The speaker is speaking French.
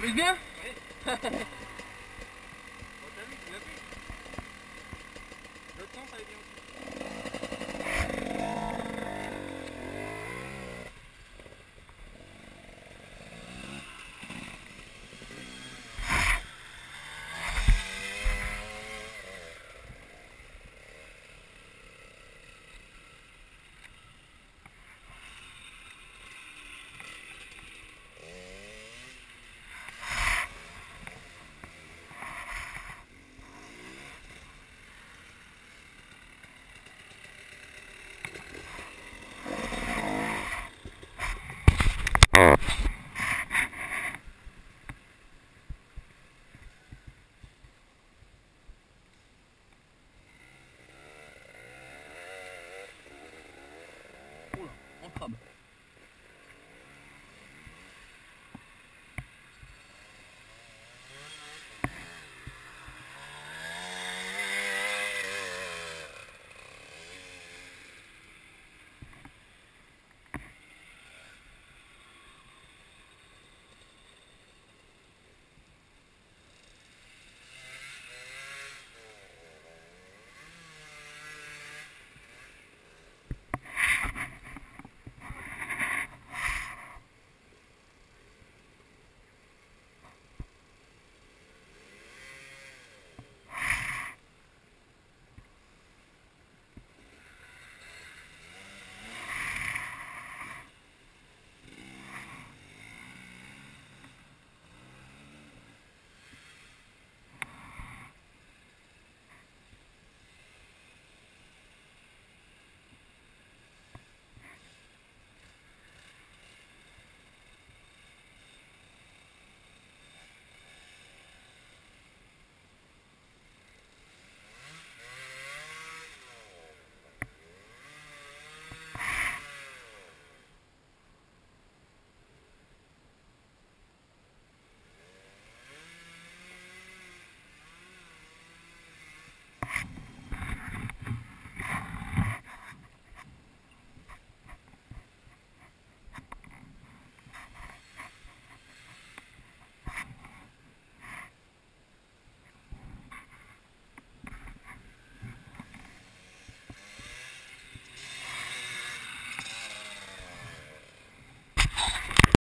t'amuses bien? Bon, Oula, on crabe.